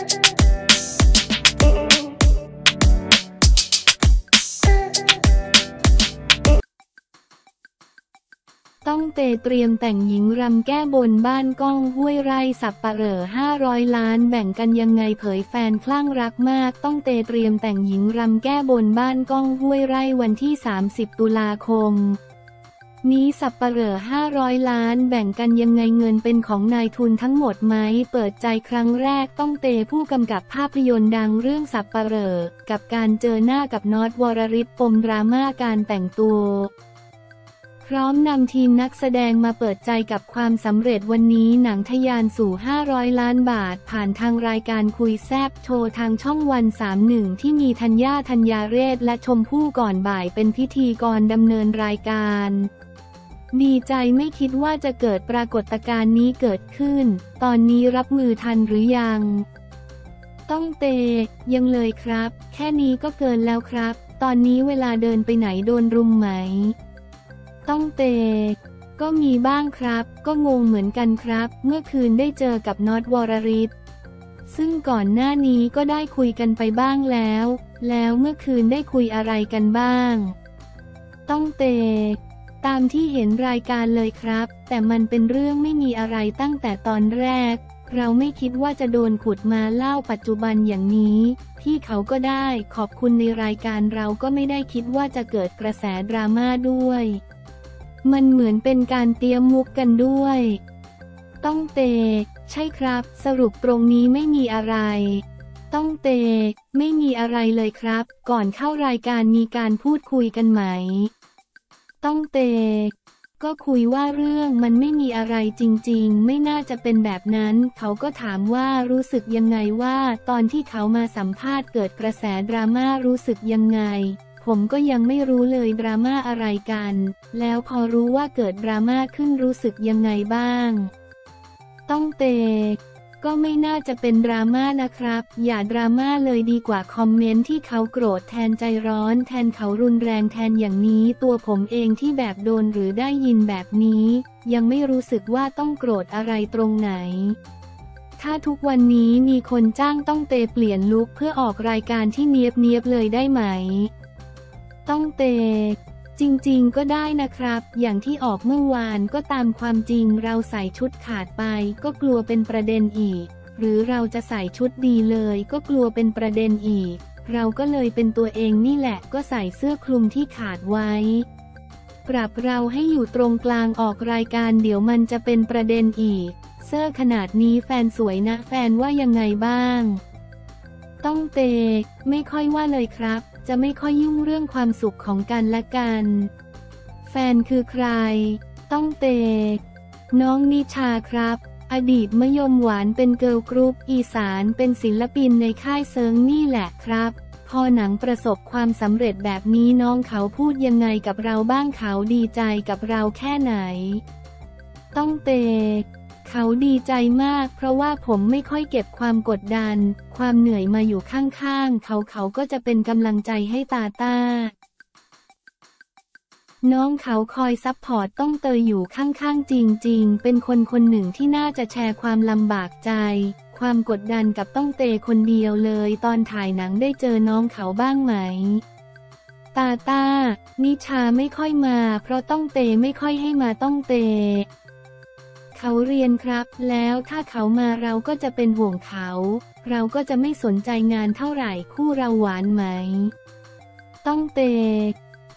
ต้องเตเตรียมแต่งหญิงรำแก้บนบ้านก้องห้วยไร่สับปะเหร่อ500 ล้านแบ่งกันยังไงเผยแฟนคลั่งรักมาก ต้องเตเตรียมแต่งหญิงรำแก้บนบ้านก้องห้วยไร่วันที่ 30 ตุลาคม นี้สับปะเหร่อ500 ล้านแบ่งกันยังไงเงินเป็นของนายทุนทั้งหมดไหม เปิดใจครั้งแรกต้องเตผู้กำกับภาพยนตร์ดังเรื่องสับปะเหร่อกับการเจอหน้ากับนอตวรริศปมดราม่าการแต่งตัวพร้อมนำทีมนักแสดงมาเปิดใจกับความสำเร็จวันนี้หนังทะยานสู่ 500 ล้านบาท ผ่านทางรายการคุยแซบโชว์ทางช่องวัน 31 ที่มีธัญญาธัญญาเรศและชมพู่ก่อนบ่ายเป็นพิธีกรดำเนินรายการ ดีใจไม่คิดว่าจะเกิดปรากฏการณ์นี้เกิดขึ้น ตอนนี้รับมือทันหรือยัง ต้องเตยังเลยครับ แค่นี้ก็เกินแล้วครับ ตอนนี้เวลาเดินไปไหนโดนรุมไหม ต้องเตก็มีบ้างครับ ก็งงเหมือนกันครับ เมื่อคืนได้เจอกับน็อตวรริศซึ่งก่อนหน้านี้ก็ได้คุยกันไปบ้างแล้ว แล้วเมื่อคืนได้คุยอะไรกันบ้าง ต้องเต ตามที่เห็นรายการเลยครับ แต่มันเป็นเรื่องไม่มีอะไรตั้งแต่ตอนแรก เราไม่คิดว่าจะโดนขุดมาเล่าปัจจุบันอย่างนี้ ที่เขาก็ได้ขอบคุณในรายการเราก็ไม่ได้คิดว่าจะเกิดกระแสดราม่าด้วย มันเหมือนเป็นการเตรียมมุกกันด้วย ต้องเต ใช่ครับ สรุปตรงนี้ไม่มีอะไรต้องเต ไม่มีอะไรเลยครับ ก่อนเข้ารายการมีการพูดคุยกันไหม ต้องเต ก็คุยว่าเรื่องมันไม่มีอะไรจริงๆ ไม่น่าจะเป็นแบบนั้น เขาก็ถามว่ารู้สึกยังไงว่าตอนที่เขามาสัมภาษณ์เกิดกระแสดราม่ารู้สึกยังไงผมก็ยังไม่รู้เลยดราม่าอะไรกัน แล้วพอรู้ว่าเกิดดราม่าขึ้นรู้สึกยังไงบ้าง ต้องเต ก็ไม่น่าจะเป็นดราม่านะครับ อย่าดราม่าเลยดีกว่าคอมเมนต์ที่เขาโกรธแทนใจร้อน แทนเขารุนแรงแทนอย่างนี้ ตัวผมเองที่แบบโดนหรือได้ยินแบบนี้ ยังไม่รู้สึกว่าต้องโกรธอะไรตรงไหน ถ้าทุกวันนี้มีคนจ้างต้องเตเปลี่ยนลุคเพื่อออกรายการที่เนียบเนียบเลยได้ไหม ต้องเต จริงๆ ก็ได้นะครับ อย่างที่ออกเมื่อวานก็ตามความจริงเราใส่ชุดขาดไป ก็กลัวเป็นประเด็นอีก หรือเราจะใส่ชุดดีเลยก็กลัวเป็นประเด็นอีก เราก็เลยเป็นตัวเองนี่แหละก็ใส่เสื้อคลุมที่ขาดไว้ ปรับเราให้อยู่ตรงกลางออกรายการเดี๋ยวมันจะเป็นประเด็นอีก เสื้อขนาดนี้แฟนสวยนะแฟนว่ายังไงบ้าง ต้องเต ไม่ค่อยว่าเลยครับ จะไม่ค่อยยุ่งเรื่องความสุขของกันและกัน แฟนคือใคร ต้องเต น้องนิชาครับ อดีตมยมหวานเป็นเกิร์ลกรุ๊ปอีสานเป็นศิลปินในค่ายเซิงนี่แหละครับ พอหนังประสบความสำเร็จแบบนี้น้องเขาพูดยังไงกับเราบ้างเขาดีใจกับเราแค่ไหน ต้องเต เขาดีใจมาก เพราะว่าผมไม่ค่อยเก็บความกดดัน ความเหนื่อยมาอยู่ข้างๆ เขาเขาก็จะเป็นกำลังใจให้ตาตาน้องเขาคอย support ต้องเตอยู่ข้างๆ จริง ๆ เป็นคนคนหนึ่งที่น่าจะแชร์ความลำบากใจ ความกดดันกับต้องเตคนเดียวเลย ตอนถ่ายหนังได้เจอน้องเขาบ้างไหม ตาตานิชาไม่ค่อยมา เพราะต้องเตไม่ค่อยให้มาต้องเต เขาเรียนครับ แล้วถ้าเขามาเราก็จะเป็นห่วงเขา เราก็จะไม่สนใจงานเท่าไหร่คู่เราหวานไหม ต้องเต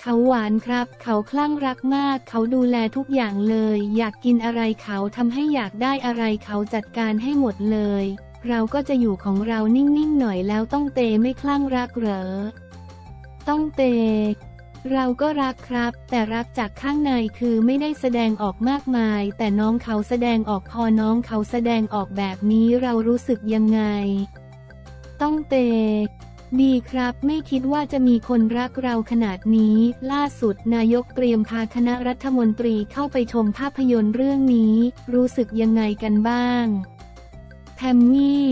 เขาหวานครับ เขาคลั่งรักมาก เขาดูแลทุกอย่างเลย อยากกินอะไรเขาทำให้อยากได้อะไรเขาจัดการให้หมดเลย เราก็จะอยู่ของเรานิ่งๆหน่อยแล้วต้องเตไม่คลั่งรักเหรอ ต้องเต เราก็รักครับ แต่รักจากข้างในคือไม่ได้แสดงออกมากมาย แต่น้องเขาแสดงออกพอน้องเขาแสดงออกแบบนี้เรารู้สึกยังไง ต้องเตดีครับ ไม่คิดว่าจะมีคนรักเราขนาดนี้ ล่าสุดนายกเตรียมพาคณะรัฐมนตรีเข้าไปชมภาพยนตร์เรื่องนี้ รู้สึกยังไงกันบ้าง แทมมี่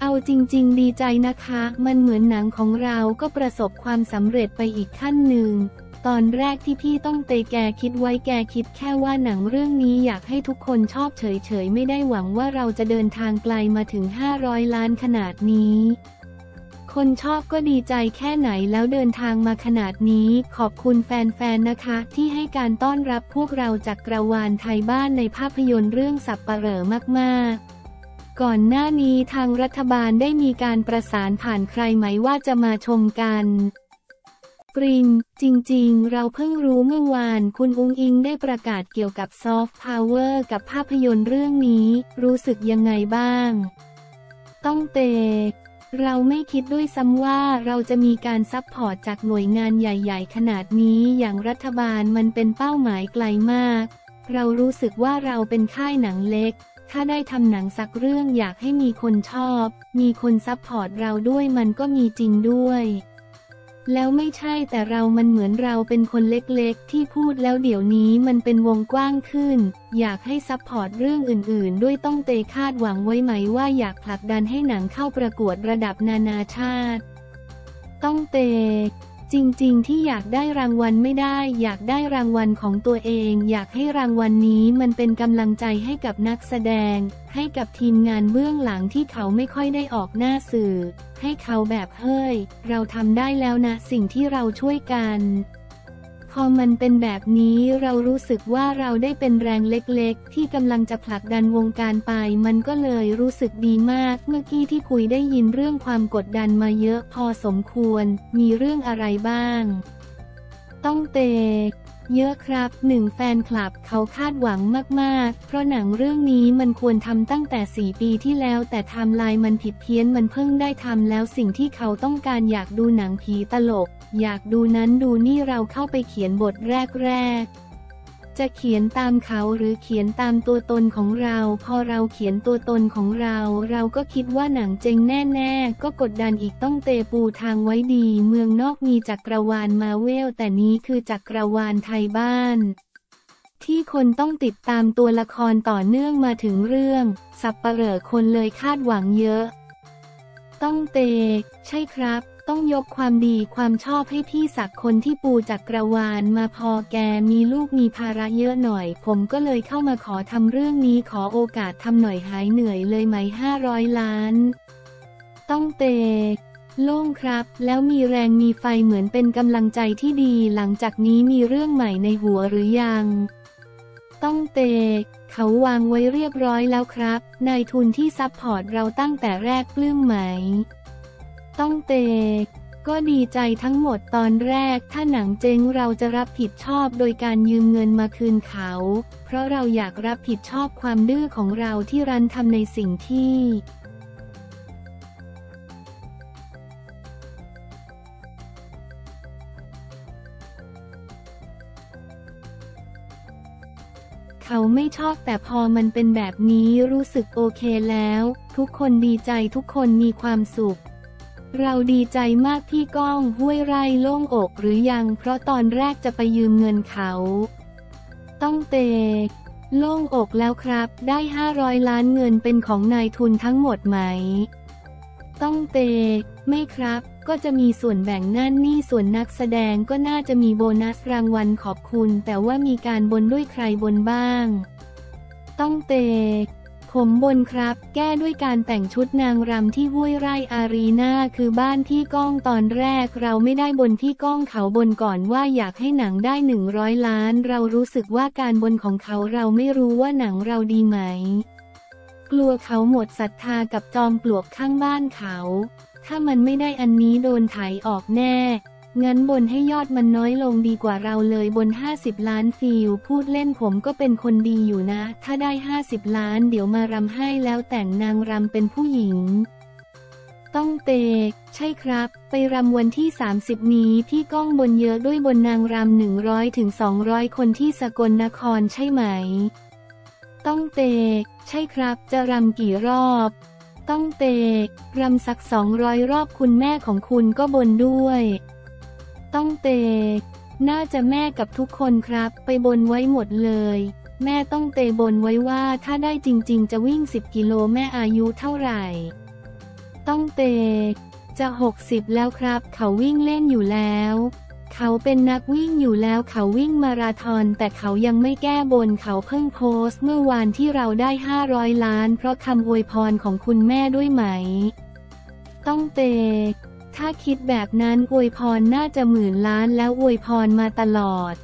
เอาจริง ๆ ดีใจนะคะ มันเหมือนหนังของเราก็ประสบความสำเร็จไปอีกขั้นหนึ่ง ตอนแรกที่พี่ต้องเตแกคิดไว้แกคิดแค่ว่าหนังเรื่องนี้อยากให้ทุกคนชอบเฉย ๆ ไม่ได้หวังว่าเราจะเดินทางไกลมาถึง 500 ล้านขนาดนี้คนชอบก็ดีใจแค่ไหนแล้วเดินทางมาขนาดนี้ ขอบคุณแฟนๆ นะคะ ที่ให้การต้อนรับพวกเราจากกระวานไทยบ้านในภาพยนตร์เรื่องสับปะเหร่อมากๆ ก่อนหน้านี้ทางรัฐบาลได้มีการประสานผ่านใครไหมว่าจะมาชมกันปริงจริงๆ เราเพิ่งรู้เมื่อวาน คุณอุ้งอิงได้ประกาศเกี่ยวกับซอฟต์พาวเวอร์กับภาพยนตร์เรื่องนี้ รู้สึกยังไงบ้าง ต้องเต เราไม่คิดด้วยซ้ำว่าเราจะมีการ support จากหน่วยงานใหญ่ ๆ ขนาดนี้อย่างรัฐบาลมันเป็นเป้าหมายไกลมาก เรารู้สึกว่าเราเป็นค่ายหนังเล็ก ถ้าได้ทำหนังสักเรื่องอยากให้มีคนชอบ มีคน support เราด้วยมันก็มีจริงด้วย แล้วไม่ใช่แต่เรามันเหมือนเราเป็นคนเล็กๆ ที่พูดแล้วเดี๋ยวนี้มันเป็นวงกว้างขึ้น อยากให้ support เรื่องอื่นๆ ด้วยต้องเตคาดหวังไว้ไหมว่าอยากผลักดันให้หนังเข้าประกวดระดับนานาชาติ ต้องเต จริงๆ ที่อยากได้รางวัลไม่ได้ อยากได้รางวัลของตัวเอง อยากให้รางวัลนี้มันเป็นกำลังใจให้กับนักแสดง ให้กับทีมงานเบื้องหลังที่เขาไม่ค่อยได้ออกหน้าสื่อ ให้เขาแบบเฮ้ย เราทำได้แล้วนะสิ่งที่เราช่วยกัน อมันเป็นแบบนี้เรารู้สึกว่าเราได้เป็นแรงเล็กๆ ที่กำลังจะผลักดันวงการไป มันก็เลยรู้สึกดีมาก เมื่อกี้ที่คุยได้ยินเรื่องความกดดันมาเยอะพอสมควร มีเรื่องอะไรบ้าง ต้องเต เยอะครับหนึ่งแฟนคลับเขาคาดหวังมากๆ เพราะหนังเรื่องนี้มันควรทำตั้งแต่สี่ปีที่แล้วแต่ไทม์ไลน์มันผิดเพี้ยนมันเพิ่งได้ทำแล้วสิ่งที่เขาต้องการอยากดูหนังผีตลก อยากดูนั้นดูนี่เราเข้าไปเขียนบทแรกๆ จะเขียนตามเขาหรือเขียนตามตัวตนของเรา พอเราเขียนตัวตนของเรา เราก็คิดว่าหนังเจงแน่ๆ ก็กดดันอีกต้องเตปูทางไว้ดี เมืองนอกมีจักรวาลมาเวล แต่นี้คือจักรวาลไทยบ้าน ที่คนต้องติดตามตัวละครต่อเนื่องมาถึงเรื่อง สับปเหร่อคนเลยคาดหวังเยอะ ต้องเต ใช่ครับ ต้องยกความดีความชอบให้พี่ศักคนที่ปูจักกรวาลมาพอแกมีลูกมีภาระเยอะหน่อย ผมก็เลยเข้ามาขอทำเรื่องนี้ขอโอกาสทำหน่อยหายเหนื่อยเลยไหมห้าร้อยล้าน ต้องเตโล่งครับ แล้วมีแรงมีไฟเหมือนเป็นกำลังใจที่ดี หลังจากนี้มีเรื่องใหม่ในหัวหรือยัง ต้องเตเขาวางไว้เรียบร้อยแล้วครับ นายทุนที่ support เราตั้งแต่แรกปลื้มไหม ต้องเต ก็ดีใจทั้งหมดตอนแรก ถ้าหนังเจ๊งเราจะรับผิดชอบโดยการยืมเงินมาคืนเขา เพราะเราอยากรับผิดชอบความดื้อของเราที่รั้นทำในสิ่งที่เขาไม่ชอบแต่พอมันเป็นแบบนี้รู้สึกโอเคแล้ว ทุกคนดีใจทุกคนมีความสุข เราดีใจมากพี่ก้องห้วยไร่โล่งอกหรือยัง เพราะตอนแรกจะไปยืมเงินเขา ต้องเตโล่งอกแล้วครับ ได้ 500 ล้านเงินเป็นของนายทุนทั้งหมดไหม ต้องเตไม่ครับ ก็จะมีส่วนแบ่งนั่นนี่ส่วนนักแสดงก็น่าจะมีโบนัสรางวัลขอบคุณ แต่ว่ามีการบนด้วยใครบนบ้าง ต้องเต ผมบนครับ แก้ด้วยการแต่งชุดนางรำที่ห้วยไร่อารีนาคือบ้านพี่ก้องตอนแรก เราไม่ได้บนพี่ก้องเขาบนก่อนว่าอยากให้หนังได้100ล้าน เรารู้สึกว่าการบนของเขาเราไม่รู้ว่าหนังเราดีไหม กลัวเขาหมดศรัทธากับจอมปลวกข้างบ้านเขา ถ้ามันไม่ได้อันนี้โดนไถออกแน่ งั้นบนให้ยอดมันน้อยลงดีกว่าเราเลยบน 50 ล้านฟิลพูดเล่นผมก็เป็นคนดีอยู่นะ ถ้าได้ 50 ล้านเดี๋ยวมารำให้แล้วแต่งนางรำเป็นผู้หญิง ต้องเตก ใช่ครับ ไปรำวันที่ 30 นี้พี่ก้องบนเยอะด้วยบนนางรำ100ถึง200 คนที่สกลนครใช่ไหม ต้องเตก ใช่ครับ จะรำกี่รอบต้องเตกรำสักสองร้อยรอบคุณแม่ของคุณก็บนด้วย ต้องเตะน่าจะแม่กับทุกคนครับ ไปบนไว้หมดเลย แม่ต้องเตะบนไว้ว่าถ้าได้จริง ๆ จะวิ่ง 10 กิโลแม่อายุเท่าไหร่ ต้องเตะจะ 60 แล้วครับ เขาวิ่งเล่นอยู่แล้ว เขาเป็นนักวิ่งอยู่แล้วเขาวิ่งมาราธอน แต่เขายังไม่แก้บนเขาเพิ่งโพสต์เมื่อวานที่เราได้ 500 ล้าน เพราะคำอวยพรของคุณแม่ด้วยไหม ต้องเตะ ถ้าคิดแบบนั้นอวยพรน่าจะหมื่นล้านแล้วอวยพรมาตลอด